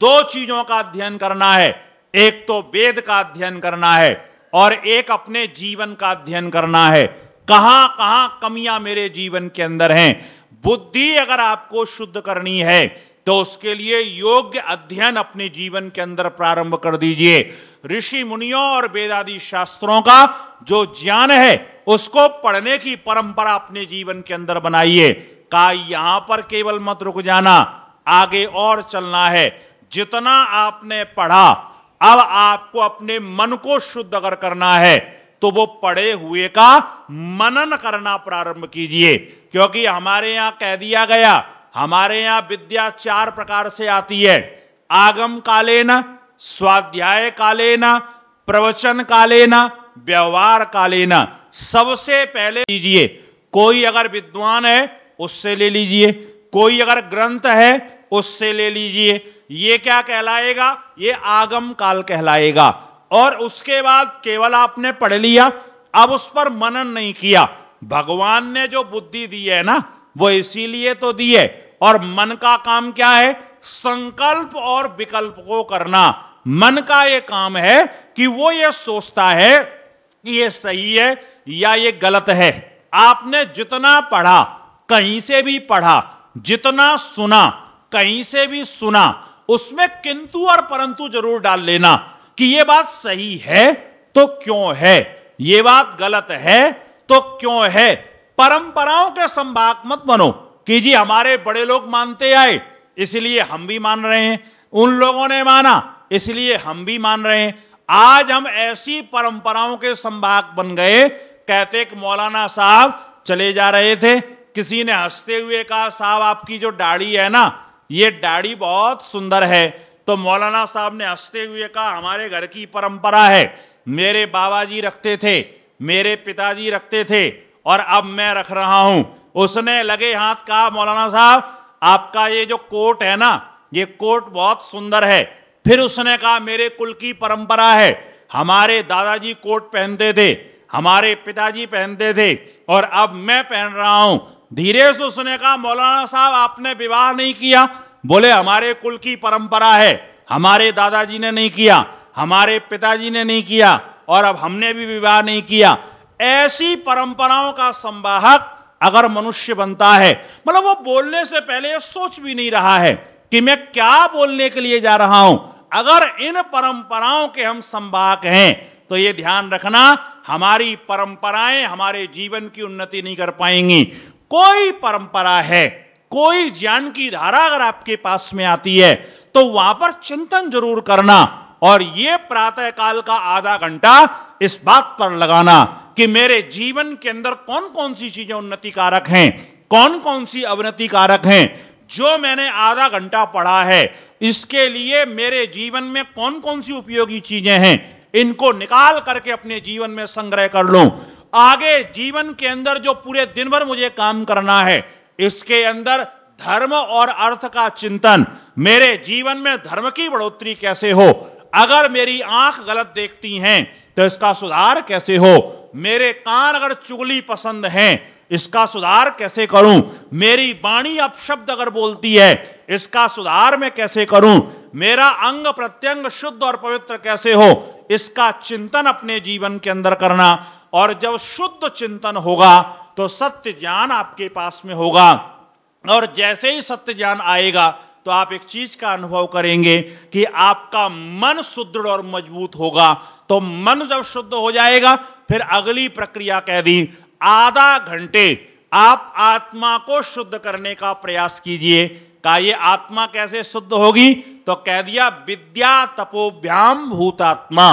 दो चीज़ों का अध्ययन करना है। एक तो वेद का अध्ययन करना है और एक अपने जीवन का अध्ययन करना है। कहाँ कहाँ कमियाँ मेरे जीवन के अंदर हैं? बुद्धि अगर आपको शुद्ध करनी है तो उसके लिए योग्य अध्ययन अपने जीवन के अंदर प्रारंभ कर दीजिए। ऋषि मुनियों और वेदादि शास्त्रों का जो ज्ञान है, उसको पढ़ने की परंपरा अपने जीवन के अंदर बनाइए। का यहाँ पर केवल मत रुक जाना, आगे और चलना है। जितना आपने पढ़ा, अब आपको अपने मन को शुद्ध अगर करना है तो वो पढ़े हुए का मनन करना प्रारंभ कीजिए। क्योंकि हमारे यहाँ कह दिया गया, हमारे यहाँ विद्या चार प्रकार से आती है। आगम कालेन, स्वाध्याय कालेन, प्रवचन कालेन, व्यवहार कालेन। सबसे पहले लीजिए, कोई अगर विद्वान है, उससे ले लीजिए। कोई अगर ग्रंथ है, उससे ले लीजिए। ये क्या कहलाएगा? ये आगम काल कहलाएगा। और उसके बाद केवल आपने पढ़ लिया, अब उस पर मनन नहीं किया। भगवान ने जो बुद्धि दी है ना, वो इसीलिए तो दी है। और मन का काम क्या है? संकल्प और विकल्प को करना। मन का ये काम है कि वो ये सोचता है कि ये सही है या ये गलत है। आपने जितना पढ़ा, कहीं से भी पढ़ा, जितना सुना, कहीं से भी सुना उसमें किंतु और परंतु ज़रूर डाल लेना कि यह बात सही है तो क्यों है? ये बात गलत है तो क्यों है? परंपराओं के संभाग मत बनो कि जी हमारे बड़े लोग मानते आए, इसलिए हम भी मान रहे हैं। उन लोगों ने माना, इसलिए हम भी मान रहे हैं। आज हम ऐसी परंपराओं के संभाग बन गए, कहते कि मौलाना साहब चले जा रहे थे, किसी ने हँसते हुए कहा, साहब आपकी जो दाढ़ी है ना ये दाढ़ी बहुत सुंदर है। तो मौलाना साहब ने हँसते हुए कहा, हमारे घर की परंपरा है। मेरे बाबा जी रखते थे, मेरे पिताजी रखते थे, और अब मैं रख रहा हूँ। उसने लगे हाथ कहा, मौलाना साहब, आपका ये जो कोट है ना, ये कोट बहुत सुंदर है। फिर उसने कहा, मेरे कुल की परंपरा है। हमारे दादाजी कोट पहनते थे, हमारे पिताजी पहनते थे, और अब मैं पहन रहा हूँ। धीरे से उसने कहा, मौलाना साहब, आपने विवाह नहीं किया। बोले, हमारे कुल की परंपरा है। हमारे दादाजी ने नहीं किया, हमारे पिताजी ने नहीं किया, और अब हमने भी विवाह नहीं किया। ऐसी परंपराओं का संवाहक अगर मनुष्य बनता है मतलब वो बोलने से पहले सोच भी नहीं रहा है कि मैं क्या बोलने के लिए जा रहा हूँ। अगर इन परंपराओं के हम संवाहक हैं तो ये ध्यान रखना, हमारी परंपराएँ हमारे जीवन की उन्नति नहीं कर पाएँगी। कोई परंपरा है, कोई ज्ञान की धारा अगर आपके पास में आती है तो वहाँ पर चिंतन ज़रूर करना और ये प्रातः काल का आधा घंटा इस बात पर लगाना कि मेरे जीवन के अंदर कौन कौन सी चीज़ें उन्नति कारक हैं कौन कौन सी अवनति कारक हैं, जो मैंने आधा घंटा पढ़ा है, इसके लिए मेरे जीवन में कौन कौन सी उपयोगी चीज़ें हैं, इनको निकाल करके अपने जीवन में संग्रह कर लूँ। आगे जीवन के अंदर जो पूरे दिन भर मुझे काम करना है, इसके अंदर धर्म और अर्थ का चिंतन। मेरे जीवन में धर्म की बढ़ोतरी कैसे हो? अगर मेरी आँख गलत देखती हैं तो इसका सुधार कैसे हो? मेरे कान अगर चुगली पसंद हैं, इसका सुधार कैसे करूँ? मेरी वाणी अपशब्द अगर बोलती है, इसका सुधार मैं कैसे करूँ? मेरा अंग प्रत्यंग शुद्ध और पवित्र कैसे हो? इसका चिंतन अपने जीवन के अंदर करना। और जब शुद्ध चिंतन होगा तो सत्य ज्ञान आपके पास में होगा। और जैसे ही सत्य ज्ञान आएगा तो आप एक चीज़ का अनुभव करेंगे कि आपका मन सुदृढ़ और मज़बूत होगा। तो मन जब शुद्ध हो जाएगा, फिर अगली प्रक्रिया कह दी, आधा घंटे आप आत्मा को शुद्ध करने का प्रयास कीजिए। का ये आत्मा कैसे शुद्ध होगी? तो कह दिया, विद्या तपोभ्याम भूतात्मा।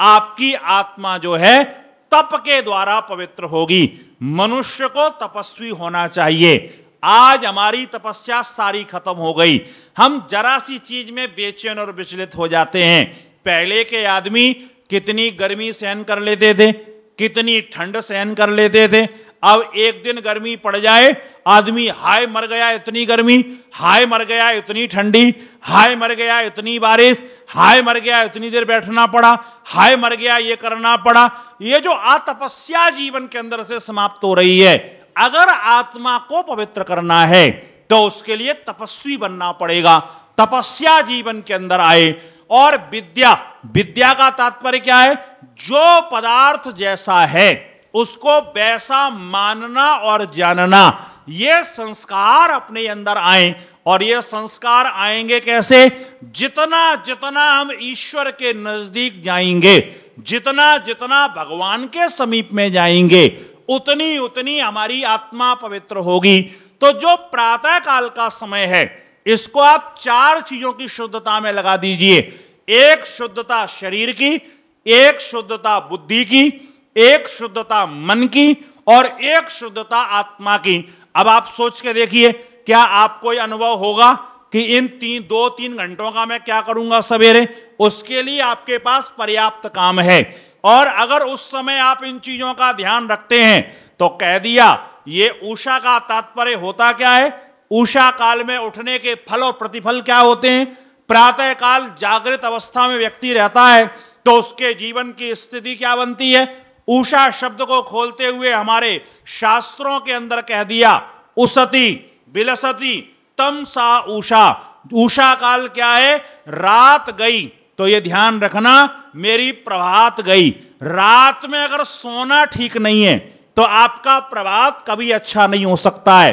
आपकी आत्मा जो है तप के द्वारा पवित्र होगी। मनुष्य को तपस्वी होना चाहिए। आज हमारी तपस्या सारी खत्म हो गई। हम जरा सी चीज़ में बेचैन और विचलित हो जाते हैं। पहले के आदमी कितनी गर्मी सहन कर लेते थे, कितनी ठंड सहन कर लेते थे अब एक दिन गर्मी पड़ जाए, आदमी हाय मर गया इतनी गर्मी, हाय मर गया इतनी ठंडी, हाय मर गया इतनी बारिश, हाय मर गया इतनी देर बैठना पड़ा, हाय मर गया ये करना पड़ा। ये जो आतपस्या जीवन के अंदर से समाप्त हो रही है, अगर आत्मा को पवित्र करना है तो उसके लिए तपस्वी बनना पड़ेगा। तपस्या जीवन के अंदर आए, और विद्या विद्या का तात्पर्य क्या है? जो पदार्थ जैसा है उसको वैसा मानना और जानना। ये संस्कार अपने अंदर आए और ये संस्कार आएँगे कैसे? जितना जितना हम ईश्वर के नज़दीक जाएँगे, जितना जितना भगवान के समीप में जाएँगे, उतनी उतनी हमारी आत्मा पवित्र होगी। तो जो प्रातः काल का समय है, इसको आप चार चीज़ों की शुद्धता में लगा दीजिए। एक शुद्धता शरीर की, एक शुद्धता बुद्धि की एक शुद्धता मन की और एक शुद्धता आत्मा की। अब आप सोच के देखिए, क्या आपको यह अनुभव होगा कि इन तीन, दो, तीन घंटों का मैं क्या करूँगा सवेरे? उसके लिए आपके पास पर्याप्त काम है। और अगर उस समय आप इन चीज़ों का ध्यान रखते हैं तो कह दिया, ये उषा का तात्पर्य होता क्या है? उषा काल में उठने के फल और प्रतिफल क्या होते हैं? प्रातः काल जागृत अवस्था में व्यक्ति रहता है तो उसके जीवन की स्थिति क्या बनती है? उषा शब्द को खोलते हुए हमारे शास्त्रों के अंदर कह दिया, उसती, बिलसती, तम सा उषा उषा काल क्या है? रात गई। तो ये ध्यान रखना, मेरी प्रभात गई। रात में अगर सोना ठीक नहीं है तो आपका प्रभात कभी अच्छा नहीं हो सकता है।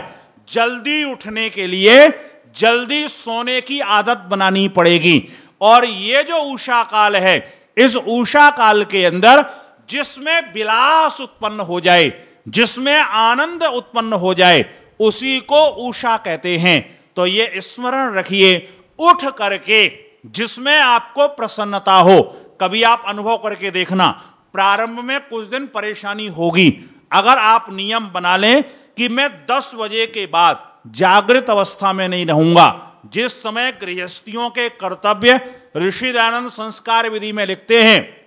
जल्दी उठने के लिए जल्दी सोने की आदत बनानी पड़ेगी। और ये जो उषा काल है, इस उषा काल के अंदर जिसमें विलास उत्पन्न हो जाए, जिसमें आनंद उत्पन्न हो जाए, उसी को उषा कहते हैं। तो ये स्मरण रखिए, उठ करके, जिसमें आपको प्रसन्नता हो, कभी आप अनुभव करके देखना, प्रारंभ में कुछ दिन परेशानी होगी। अगर आप नियम बना लें कि मैं 10 बजे के बाद जागृत अवस्था में नहीं रहूँगा, जिस समय गृहस्थियों के कर्तव्य ऋषि दयानंद संस्कार विधि में लिखते हैं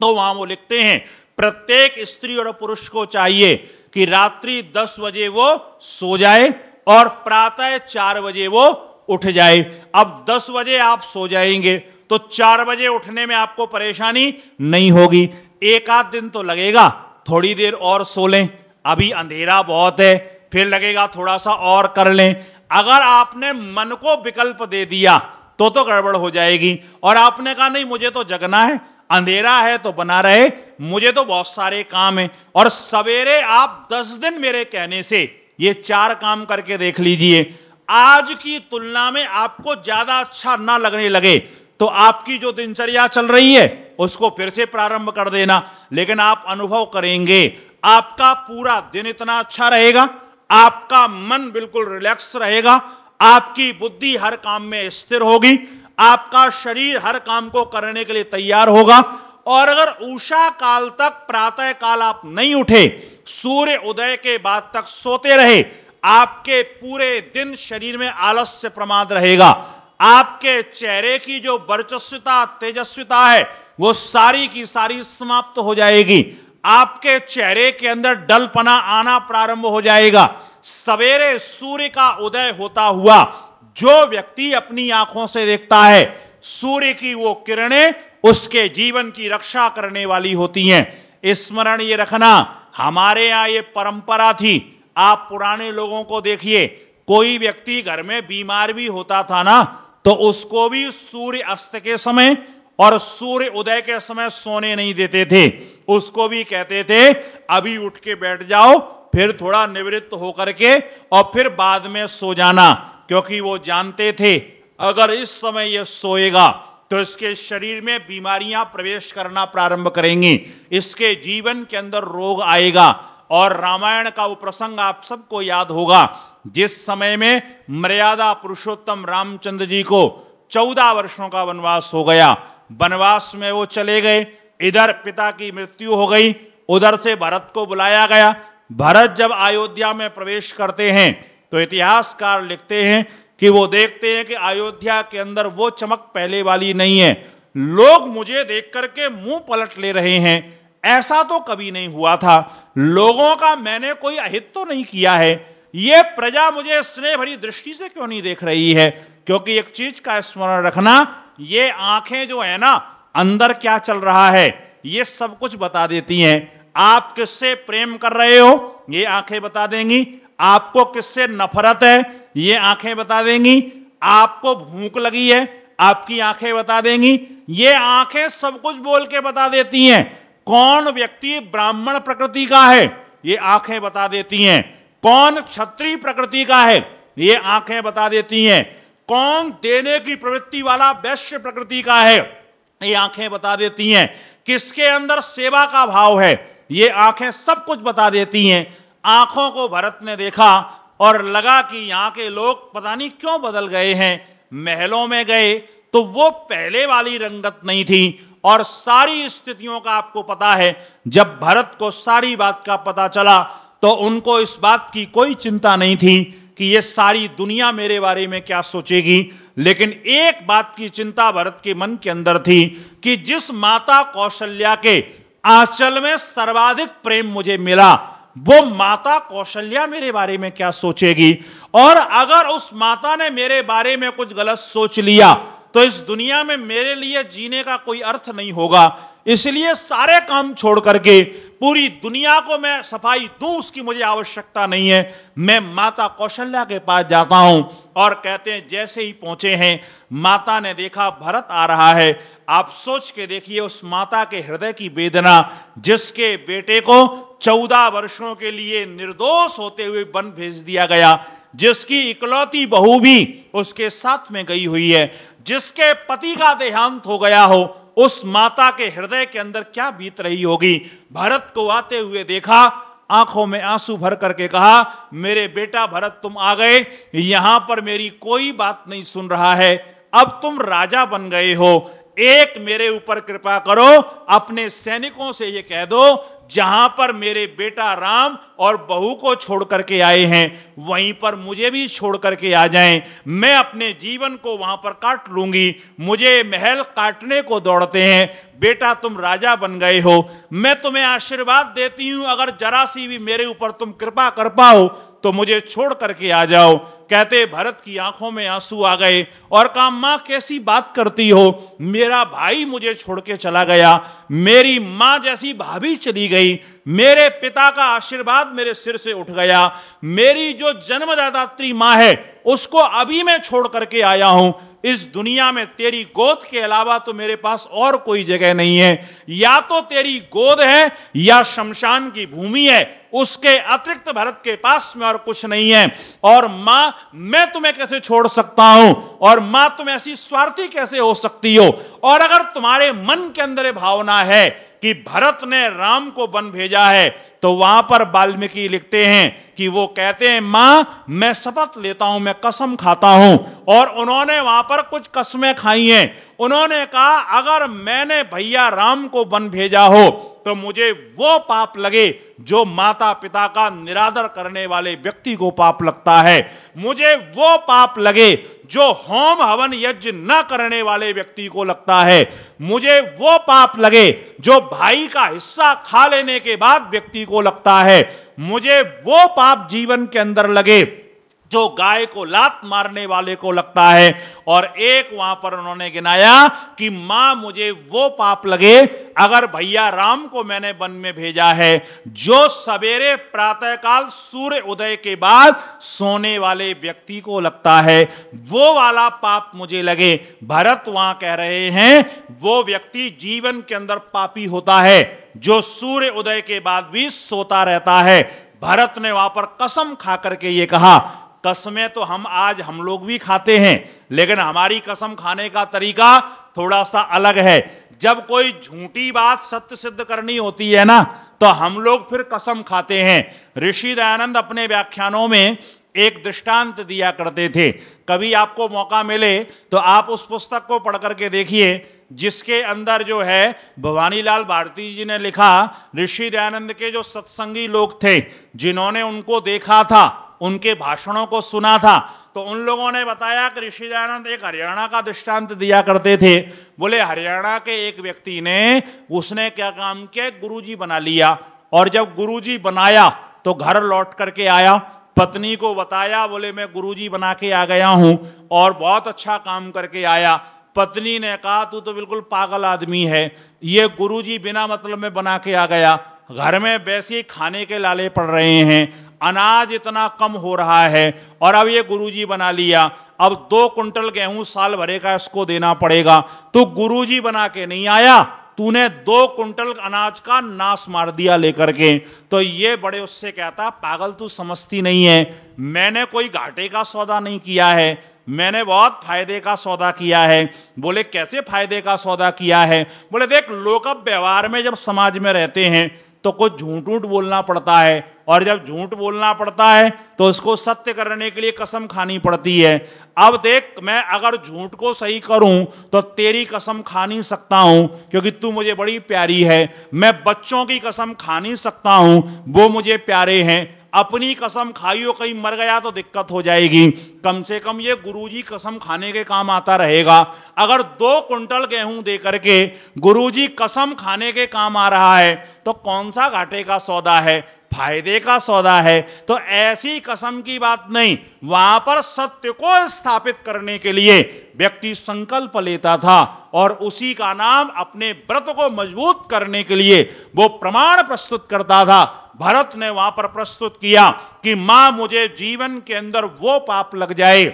तो वहाँ वो लिखते हैं, प्रत्येक स्त्री और पुरुष को चाहिए कि रात्रि 10 बजे वो सो जाए और प्रातः चार बजे वो उठ जाए। अब 10 बजे आप सो जाएँगे तो चार बजे उठने में आपको परेशानी नहीं होगी। एक आध दिन तो लगेगा, थोड़ी देर और सो लें। अभी अंधेरा बहुत है, फिर लगेगा थोड़ा सा और कर लें। अगर आपने मन को विकल्प दे दिया तो तो गड़बड़ हो जाएगी। और आपने कहा, नहीं, मुझे तो जगना है। अंधेरा है तो बना रहे, मुझे तो बहुत सारे काम है। और सवेरे आप दस दिन मेरे कहने से ये चार काम करके देख लीजिए। आज की तुलना में आपको ज़्यादा अच्छा ना लगने लगे तो आपकी जो दिनचर्या चल रही है, उसको फिर से प्रारंभ कर देना। लेकिन आप अनुभव करेंगे, आपका पूरा दिन इतना अच्छा रहेगा, आपका मन बिल्कुल रिलैक्स रहेगा, आपकी बुद्धि हर काम में स्थिर होगी आपका शरीर हर काम को करने के लिए तैयार होगा। और अगर उषा काल तक, प्रातः काल आप नहीं उठे, सूर्य उदय के बाद तक सोते रहे, आपके पूरे दिन शरीर में आलस्य प्रमाद रहेगा। आपके चेहरे की जो वर्चस्वता, तेजस्विता है, वो सारी की सारी समाप्त हो जाएगी। आपके चेहरे के अंदर डलपना आना प्रारंभ हो जाएगा। सवेरे सूर्य का उदय होता हुआ जो व्यक्ति अपनी आँखों से देखता है, सूर्य की वो किरणें उसके जीवन की रक्षा करने वाली होती हैं। स्मरण ये रखना, हमारे यहाँ ये परंपरा थी। आप पुराने लोगों को देखिए, कोई व्यक्ति घर में बीमार भी होता था ना तो उसको भी सूर्य अस्त के समय और सूर्य उदय के समय सोने नहीं देते थे। उसको भी कहते थे, अभी उठ के बैठ जाओ, फिर थोड़ा निवृत्त होकर के और फिर बाद में सो जाना। क्योंकि वो जानते थे, अगर इस समय ये सोएगा तो इसके शरीर में बीमारियाँ प्रवेश करना प्रारंभ करेंगी। इसके जीवन के अंदर रोग आएगा, और रामायण का वो प्रसंग आप सबको याद होगा। जिस समय में मर्यादा पुरुषोत्तम रामचंद्र जी को चौदह वर्षों का वनवास हो गया। वनवास में वो चले गए। इधर पिता की मृत्यु हो गई। उधर से भरत को बुलाया गया। भरत जब अयोध्या में प्रवेश करते हैं तो इतिहासकार लिखते हैं कि वो देखते हैं कि अयोध्या के अंदर वो चमक पहले वाली नहीं है। लोग मुझे देख करके मुँह पलट ले रहे हैं। ऐसा तो कभी नहीं हुआ था। लोगों का मैंने कोई अहित तो नहीं किया है। ये प्रजा मुझे स्नेह भरी दृष्टि से क्यों नहीं देख रही है? क्योंकि एक चीज़ का स्मरण रखना, ये आँखें जो है ना, अंदर क्या चल रहा है? ये सब कुछ बता देती हैं। आप किससे प्रेम कर रहे हो? ये आँखें बता देंगी। आपको किससे नफरत है? ये आँखें बता देंगी। आपको भूख लगी है, आपकी आँखें बता देंगी। ये आँखें सब कुछ बोल के बता देती हैं। कौन व्यक्ति ब्राह्मण प्रकृति का है? ये आँखें बता देती हैं। कौन क्षत्रिय प्रकृति का है? ये आँखें बता देती हैं। कौन देने की प्रवृत्ति वाला वैश्य प्रकृति का है? ये आँखें बता देती हैं। किसके अंदर सेवा का भाव है? ये आँखें सब कुछ बता देती हैं। आँखों को भरत ने देखा और लगा कि यहाँ के लोग पता नहीं क्यों बदल गए हैं। महलों में गए तो वो पहले वाली रंगत नहीं थी और सारी स्थितियों का आपको पता है। जब भरत को सारी बात का पता चला तो उनको इस बात की कोई चिंता नहीं थी कि ये सारी दुनिया मेरे बारे में क्या सोचेगी। लेकिन एक बात की चिंता भरत के मन के अंदर थी कि जिस माता कौशल्या के आंचल में सर्वाधिक प्रेम मुझे मिला वो माता कौशल्या मेरे बारे में क्या सोचेगी? और अगर उस माता ने मेरे बारे में कुछ गलत सोच लिया तो इस दुनिया में मेरे लिए जीने का कोई अर्थ नहीं होगा। इसलिए सारे काम छोड़ करके पूरी दुनिया को मैं सफ़ाई दूँ, उसकी मुझे आवश्यकता नहीं है। मैं माता कौशल्या के पास जाता हूँ और कहते हैं, जैसे ही पहुँचे हैं, माता ने देखा, भरत आ रहा है। आप सोच के देखिए उस माता के हृदय की वेदना, जिसके बेटे को चौदह वर्षों के लिए निर्दोष होते हुए वन भेज दिया गया, जिसकी इकलौती बहू भी उसके साथ में गई हुई है, जिसके पति का देहांत हो गया हो। उस माता के हृदय के अंदर क्या बीत रही होगी? भरत को आते हुए देखा, आँखों में आँसू भर करके कहा, मेरे बेटा भरत, तुम आ गए। यहाँ पर मेरी कोई बात नहीं सुन रहा है। अब तुम राजा बन गए हो। एक मेरे ऊपर कृपा करो, अपने सैनिकों से ये कह दो, जहाँ पर मेरे बेटा राम और बहू को छोड़ करके आए हैं, वहीं पर मुझे भी छोड़ करके आ जाएँ। मैं अपने जीवन को वहाँ पर काट लूँगी, मुझे महल काटने को दौड़ते हैं। बेटा, तुम राजा बन गए हो। मैं तुम्हें आशीर्वाद देती हूँ, अगर जरा सी भी मेरे ऊपर तुम कृपा कर पाओ तो मुझे छोड़ करके आ जाओ। कहते, भरत की आँखों में आँसू आ गए और कहा, माँ, कैसी बात करती हो? मेरा भाई मुझे छोड़ के चला गया। मेरी माँ जैसी भाभी चली गई। मेरे पिता का आशीर्वाद मेरे सिर से उठ गया। मेरी जो जन्मदात्री माँ है, उसको अभी मैं छोड़ करके आया हूँ। इस दुनिया में तेरी गोद के अलावा तो मेरे पास और कोई जगह नहीं है। या तो तेरी गोद है या शमशान की भूमि है। उसके अतिरिक्त भरत के पास में और कुछ नहीं है। और माँ, मैं तुम्हें कैसे छोड़ सकता हूँ? और माँ, तुम ऐसी स्वार्थी कैसे हो सकती हो? और अगर तुम्हारे मन के अंदर भावना है कि भरत ने राम को बन भेजा है तो वहाँ पर वाल्मीकि लिखते हैं कि वो कहते हैं, माँ, मैं शपथ लेता हूँ, मैं कसम खाता हूँ। और उन्होंने वहाँ पर कुछ कसमें खाई हैं। उन्होंने कहा, अगर मैंने भैया राम को बन भेजा हो तो मुझे वो पाप लगे जो माता पिता का निरादर करने वाले व्यक्ति को पाप लगता है। मुझे वो पाप लगे जो होम हवन यज्ञ न करने वाले व्यक्ति को लगता है। मुझे वो पाप लगे जो भाई का हिस्सा खा लेने के बाद व्यक्ति को लगता है। मुझे वो पाप जीवन के अंदर लगे। जो गाय को लात मारने वाले को लगता है और एक वहाँ पर उन्होंने गिनाया कि माँ, मुझे वो पाप लगे, अगर भैया राम को मैंने वन में भेजा है, जो सवेरे प्रातःकाल सूर्य उदय के बाद सोने वाले व्यक्ति को लगता है, वो वाला पाप मुझे लगे। भरत वहाँ कह रहे हैं, वो व्यक्ति जीवन के अंदर पापी होता है, जो सूर्य उदय के बाद भी सोता रहता है। भरत ने वहाँ पर कसम खा करके ये कहा कसमें तो हम आज हम लोग भी खाते हैं, लेकिन हमारी कसम खाने का तरीका थोड़ा सा अलग है। जब कोई झूठी बात सत्य सिद्ध करनी होती है ना तो हम लोग फिर कसम खाते हैं। ऋषि दयानंद अपने व्याख्यानों में एक दृष्टांत दिया करते थे। कभी आपको मौका मिले तो आप उस पुस्तक को पढ़ करके देखिए, जिसके अंदर जो है भवानी लाल भारती जी ने लिखा, ऋषि दयानंद के जो सत्संगी लोग थे, जिन्होंने उनको देखा था उनके भाषणों को सुना था। तो उन लोगों ने बताया कि ऋषि दयानंद एक हरियाणा का दृष्टांत दिया करते थे। बोले, हरियाणा के एक व्यक्ति ने, उसने क्या काम किया? गुरुजी बना लिया। और जब गुरुजी बनाया तो घर लौट करके आया। पत्नी को बताया, बोले, मैं गुरुजी बना के आ गया हूँ और बहुत अच्छा काम करके आया। पत्नी ने कहा, तू तो बिल्कुल पागल आदमी है। ये गुरुजी बिना मतलब में बना के आ गया। घर में वैसे ही खाने के लाले पड़ रहे हैं। अनाज इतना कम हो रहा है और अब ये गुरुजी बना लिया। अब दो कुंटल गेहूँ साल भरे का इसको देना पड़ेगा। तो गुरुजी बना के नहीं आया, तूने दो कुंटल अनाज का नाश मार दिया लेकर के। तो ये बड़े उससे कहता, पागल तू समझती नहीं है। मैंने कोई घाटे का सौदा नहीं किया है। मैंने बहुत फ़ायदे का सौदा किया है। बोले, कैसे फ़ायदे का सौदा किया है? बोले, देख लोक व्यवहार में जब समाज में रहते हैं तो कुछ झूठ ऊँट बोलना पड़ता है और जब झूठ बोलना पड़ता है तो उसको सत्य करने के लिए कसम खानी पड़ती है। अब देख, मैं अगर झूठ को सही करूँ तो तेरी कसम खा नहीं सकता हूँ, क्योंकि तू मुझे बड़ी प्यारी है। मैं बच्चों की कसम खा नहीं सकता हूँ, वो मुझे प्यारे हैं। अपनी कसम खाई हो कहीं मर गया तो दिक्कत हो जाएगी। कम से कम ये गुरुजी कसम खाने के काम आता रहेगा। अगर दो कुंटल गेहूँ दे करके गुरुजी कसम खाने के काम आ रहा है तो कौन सा घाटे का सौदा है? फ़ायदे का सौदा है। तो ऐसी कसम की बात नहीं, वहाँ पर सत्य को स्थापित करने के लिए व्यक्ति संकल्प लेता था और उसी का नाम अपने व्रत को मज़बूत करने के लिए वो प्रमाण प्रस्तुत करता था। भरत ने वहाँ पर प्रस्तुत किया कि माँ, मुझे जीवन के अंदर वो पाप लग जाए,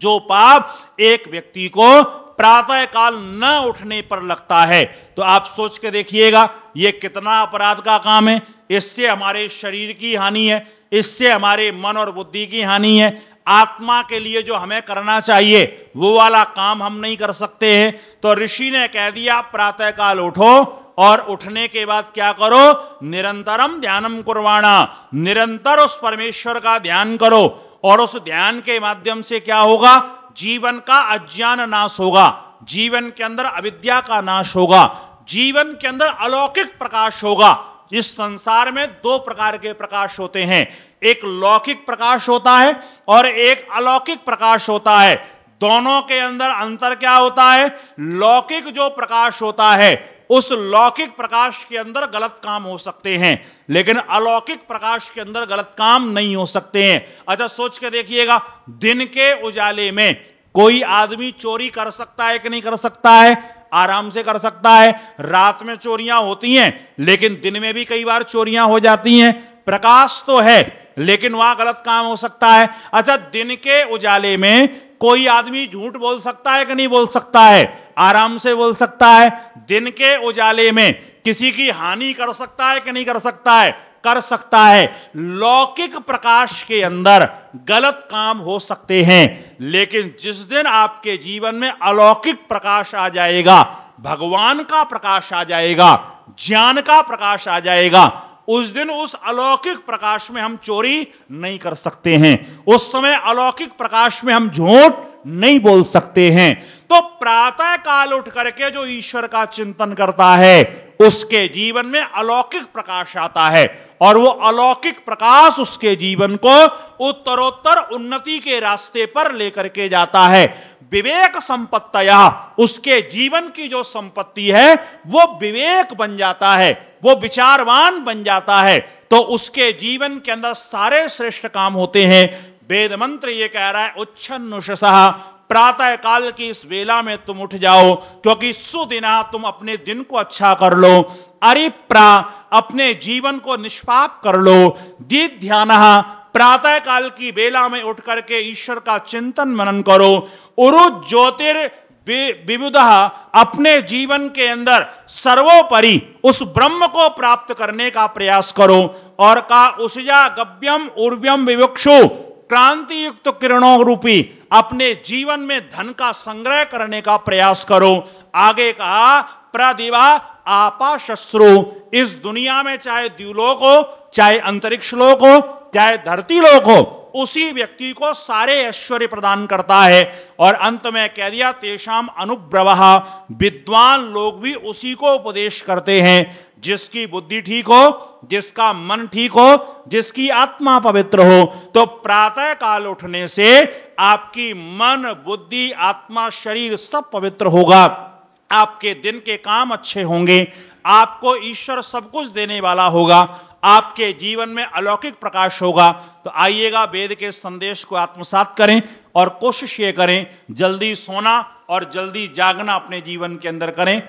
जो पाप एक व्यक्ति को प्रातः काल न उठने पर लगता है। तो आप सोच के देखिएगा, ये कितना अपराध का काम है। इससे हमारे शरीर की हानि है, इससे हमारे मन और बुद्धि की हानि है। आत्मा के लिए जो हमें करना चाहिए, वो वाला काम हम नहीं कर सकते हैं। तो ऋषि ने कह दिया प्रातः काल उठो और उठने के बाद क्या करो? निरंतरम ध्यानम कुरवाणा। निरंतर उस परमेश्वर का ध्यान करो। और उस ध्यान के माध्यम से क्या होगा? जीवन का अज्ञान नाश होगा। जीवन के अंदर अविद्या का नाश होगा। जीवन के अंदर अलौकिक प्रकाश होगा। इस संसार में दो प्रकार के प्रकाश होते हैं। एक लौकिक प्रकाश होता है और एक अलौकिक प्रकाश होता है। दोनों के अंदर अंतर क्या होता है? लौकिक जो प्रकाश होता है उस लौकिक प्रकाश के अंदर गलत काम हो सकते हैं, लेकिन अलौकिक प्रकाश के अंदर गलत काम नहीं हो सकते हैं। अच्छा सोच के देखिएगा, दिन के उजाले में कोई आदमी चोरी कर सकता है कि नहीं कर सकता है? आराम से कर सकता है। रात में चोरियाँ होती हैं, लेकिन दिन में भी कई बार चोरियाँ हो जाती हैं। प्रकाश तो है, लेकिन वहाँ गलत काम हो सकता है। अच्छा दिन के उजाले में कोई आदमी झूठ बोल सकता है कि नहीं बोल सकता है? आराम से बोल सकता है। दिन के उजाले में किसी की हानि कर सकता है कि नहीं कर सकता है? कर सकता है। लौकिक प्रकाश के अंदर गलत काम हो सकते हैं, लेकिन जिस दिन आपके जीवन में अलौकिक प्रकाश आ जाएगा, भगवान का प्रकाश आ जाएगा, ज्ञान का प्रकाश आ जाएगा उस दिन उस अलौकिक प्रकाश में हम चोरी नहीं कर सकते हैं। उस समय अलौकिक प्रकाश में हम झूठ नहीं बोल सकते हैं। तो प्रातः काल उठ करके जो ईश्वर का चिंतन करता है उसके जीवन में अलौकिक प्रकाश आता है और वो अलौकिक प्रकाश उसके जीवन को उत्तरोत्तर उन्नति के रास्ते पर लेकर के जाता है। विवेक संपत्तया, उसके जीवन की जो संपत्ति है, वो विवेक बन जाता है, वो विचारवान बन जाता है। तो उसके जीवन के अंदर सारे श्रेष्ठ काम होते हैं। वेद मंत्र ये कह रहा है, उच्छन्नुषसः प्रातः काल की इस वेला में तुम उठ जाओ, क्योंकि सुदिना तुम अपने दिन को अच्छा कर लो। अरिप्रा, अपने जीवन को निष्पाप कर लो। दीद ध्यान प्रातः काल की वेला में उठ करके ईश्वर का चिंतन मनन करो। उरु ज्योतिर विविध अपने जीवन के अंदर सर्वोपरि उस ब्रह्म को प्राप्त करने का प्रयास करो। और का उसजा गव्यम उर्व्यम विवक्षु क्रांति युक्त किरणों रूपी अपने जीवन में धन का संग्रह करने का प्रयास करो। आगे कहा, प्रदिवा आपा शस्त्रु। इस दुनिया में चाहे द्व्यूलोक हो, चाहे अंतरिक्ष लोक हो, चाहे धरती लोक हो, उसी व्यक्ति को सारे ऐश्वर्य प्रदान करता है। और अंत में कह दिया, तेषाम अनुब्रव विद्वान लोग भी उसी को उपदेश करते हैं। जिसकी बुद्धि ठीक हो, जिसका मन ठीक हो, जिसकी आत्मा पवित्र हो तो प्रातः काल उठने से आपकी मन, बुद्धि, आत्मा, शरीर सब पवित्र होगा। आपके दिन के काम अच्छे होंगे। आपको ईश्वर सब कुछ देने वाला होगा। आपके जीवन में अलौकिक प्रकाश होगा। तो आइएगा, वेद के संदेश को आत्मसात करें और कोशिश ये करें, जल्दी सोना और जल्दी जागना अपने जीवन के अंदर करें।